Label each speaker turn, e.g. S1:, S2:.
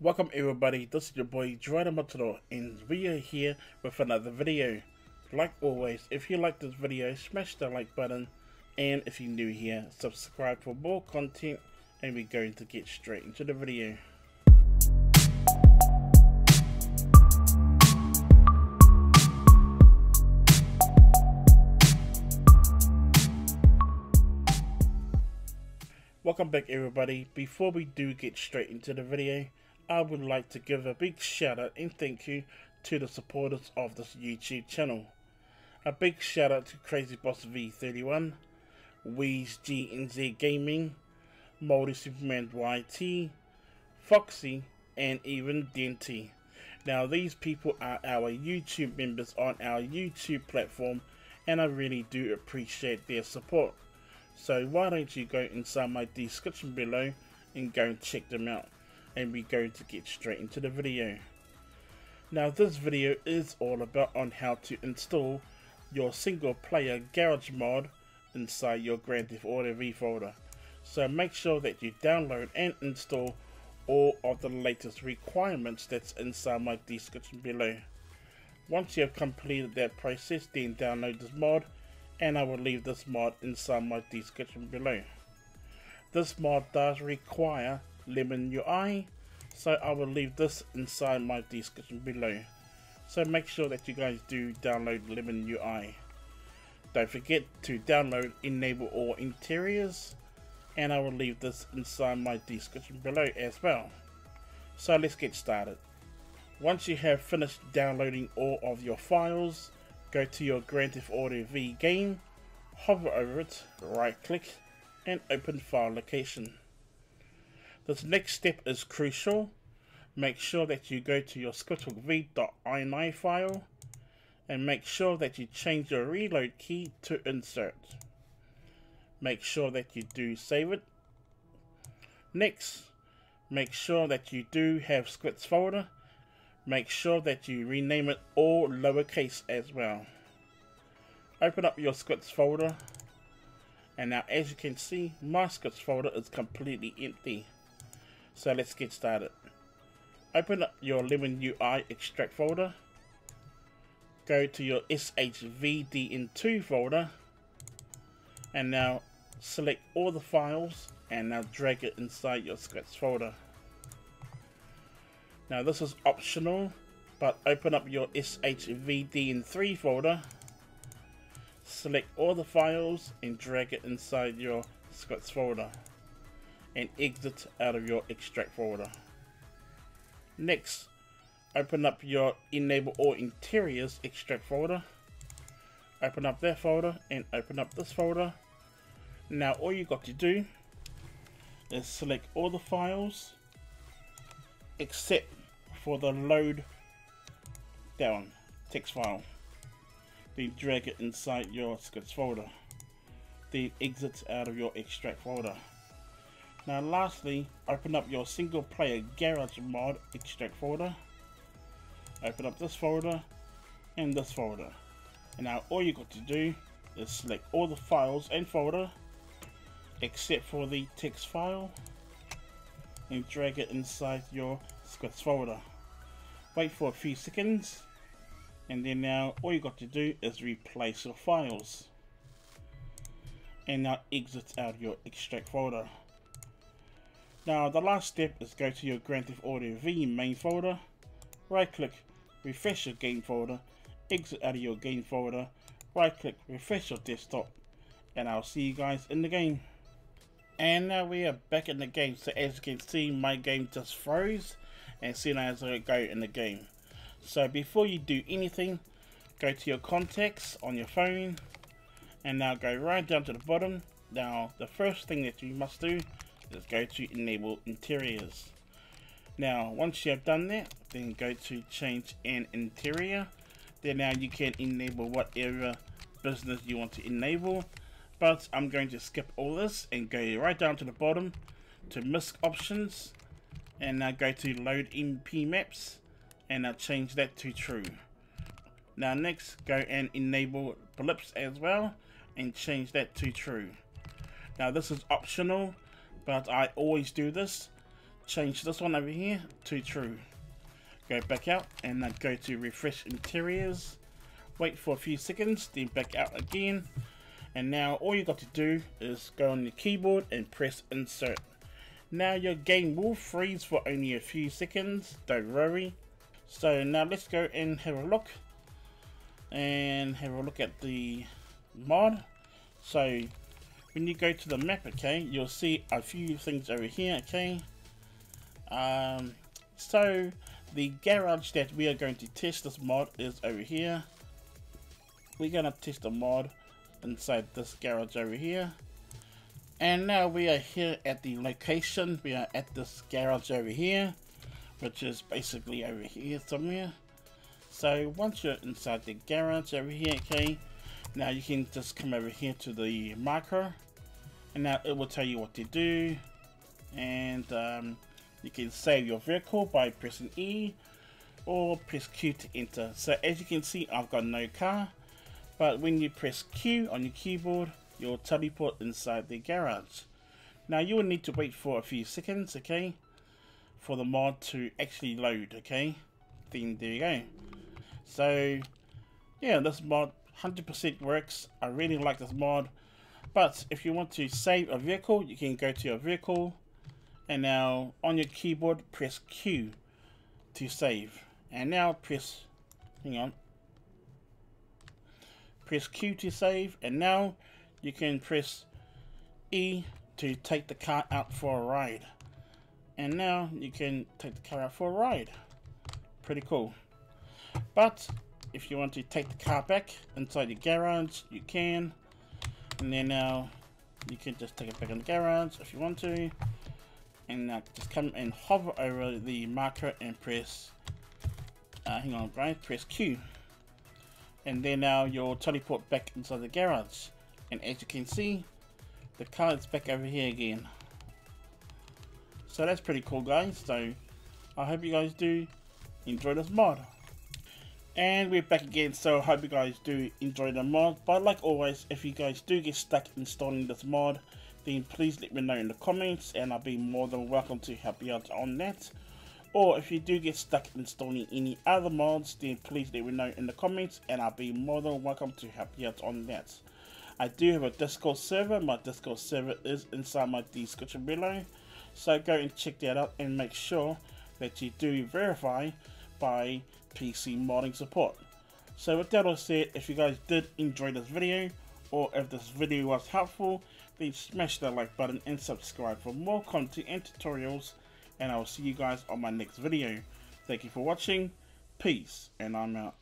S1: Welcome everybody, this is your boy Dryder Mataroa and we are here with another video. Like always, if you like this video, smash the like button and if you're new here, subscribe for more content and we're going to get straight into the video. Welcome back everybody. Before we do get straight into the video, I would like to give a big shout out and thank you to the supporters of this YouTube channel. A big shout out to Crazy Boss V31, Wez G NZ Gaming, Maori Superman YT, Foxy, and even Deanti. Now these people are our YouTube members on our YouTube platform and I really do appreciate their support. So why don't you go inside my description below and go and check them out. And we're going to get straight into the video. Now this video is all about on how to install your single player garage mod inside your Grand Theft Auto V folder. So make sure that you download and install all of the latest requirements that's inside my description below. Once you have completed that process then download this mod and I will leave this mod inside my description below. This mod does require Lemon UI, so I will leave this inside my description below. So make sure that you guys do download Lemon UI. Don't forget to download Enable All Interiors, and I will leave this inside my description below as well. So let's get started. Once you have finished downloading all of your files, go to your Grand Theft Auto V game, hover over it, right click, and open file location. This next step is crucial. Make sure that you go to your scriptv.ini file and make sure that you change your reload key to insert. Make sure that you do save it. Next, make sure that you do have scripts folder make sure that you rename it all lowercase as well. Open up your scripts folder and now as you can see my scripts folder is completely empty. So let's get started. Open up your Lemon UI extract folder. Go to your SHVDN2 folder and now select all the files and now drag it inside your scripts folder. Now this is optional, but open up your SHVDN3 folder, select all the files and drag it inside your scripts folder and exit out of your extract folder. Next, open up your enable all interiors extract folder, open up that folder and open up this folder. Now all you got to do is select all the files except for the load down text file. Then drag it inside your scripts folder. Then exit out of your extract folder. Now lastly, open up your single player garage mod extract folder. Open up this folder and this folder. And now all you got to do is select all the files and folder except for the text file and drag it inside your scripts folder. Wait for a few seconds and then now all you got to do is replace your files and now exit out your extract folder. Now the last step is go to your Grand Theft Auto V main folder, right click, refresh your game folder, exit out of your game folder, right click, refresh your desktop, and I'll see you guys in the game. And now we are back in the game. So as you can see, my game just froze and soon as I go in the game. So before you do anything, go to your contacts on your phone and now go right down to the bottom. Now the first thing that you must do is go to enable interiors. Now once you have done that, then go to change an interior. Then now you can enable what area business you want to enable but I'm going to skip all this and go right down to the bottom to MISC options and now go to load MP maps and now change that to true. Now next go and enable blips as well and change that to true. Now this is optional but I always do this change this one over here to true. Go back out and then go to refresh interiors. Wait for a few seconds, then back out again. And now all you got to do is go on your keyboard and press insert. Now your game will freeze for only a few seconds, don't worry. So now let's go and have a look and have a look at the mod. So when you go to the map, okay, you'll see a few things over here, okay. Um, so the garage that we are going to test this mod is over here. We're gonna test the mod inside this garage over here. And now we are here at the location. We are at this garage over here, which is basically over here somewhere. So once you're inside the garage over here, okay, now you can just come over here to the marker and now it will tell you what to do and um, you can save your vehicle by pressing E or press Q to enter. So as you can see I've got no car but when you press Q on your keyboard you'll teleport inside the garage. Now you will need to wait for a few seconds okay for the mod to actually load okay then there you go. So yeah this mod 100% works. I really like this mod. But if you want to save a vehicle, you can go to your vehicle and now on your keyboard press Q to save. And now press, hang on, press Q to save and now you can press E to take the car out for a ride. And now you can take the car out for a ride. Pretty cool. But if you want to take the car back inside your garage, you can. And then now you can just take it back in the garage if you want to. And just come and hover over the marker and press, uh, hang on guys, press Q. And then now you'll teleport back inside the garage. And as you can see, the car is back over here again. So that's pretty cool guys. So I hope you guys do enjoy this mod. And we're back again, so I hope you guys do enjoy the mod. But like always, if you guys do get stuck installing this mod, then please let me know in the comments and I'll be more than welcome to help you out on that. Or if you do get stuck installing any other mods, then please let me know in the comments and I'll be more than welcome to help you out on that. I do have a Discord server, my Discord server is inside my description below. So go and check that out and make sure that you do verify by PC modding support. So with that all said, if you guys did enjoy this video, or if this video was helpful, then smash that like button and subscribe for more content and tutorials, and I will see you guys on my next video. Thank you for watching, peace, and I'm out.